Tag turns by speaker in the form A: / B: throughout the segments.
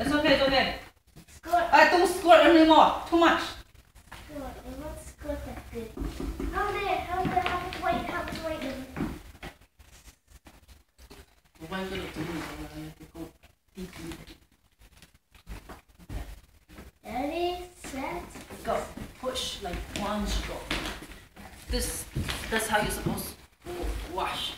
A: It's okay, it's okay. Squirt. I don't squirt anymore. Too much. Squirt. I'm not squirting. Hold it,
B: hold it, hold it, wait, hold it, wait. Why should it?
A: Ready, set,
B: go. Push like one stroke. This, that's how you're supposed to wash.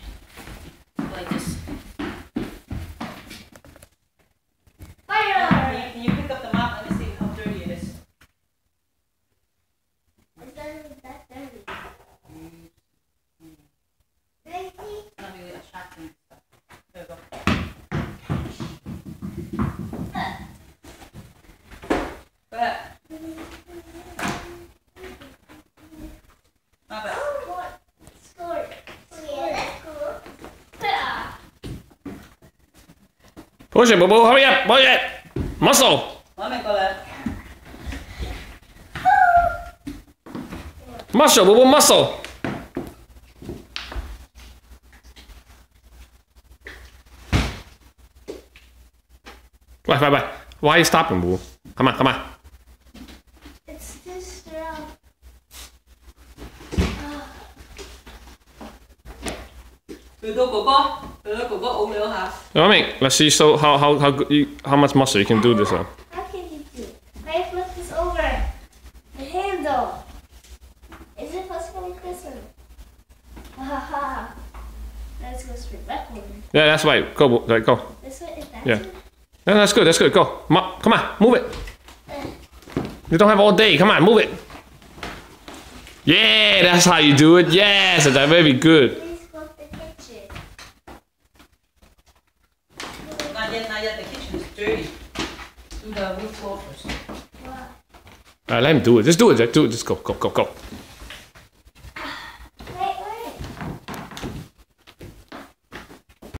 C: Push it, boo boo. Hurry up. Push it. Muscle. Muscle, boo boo, muscle. Bye, bye, bye. Why are you stopping, boo? Come on, come on.
B: Dodo me
C: I mean, let's see. So how how how you, how much muscle you can do this on?
A: How can you do? My flip is over. The handle. Is it possible to this one? Ha ha ha. Let's go straight back.
C: Yeah, that's right. Go, right, go.
A: This one is that.
C: Yeah.
A: One?
C: That's good. That's good. Go. Come on, come on move it. Uh. You don't have all day. Come on, move it. Yeah, that's how you do it. Yes, that's very good.
B: Yet, not yet. The kitchen is dirty. Do the roof floor first.
C: All right, let him do it. Just do it. Just do it. Just go, go, go, go.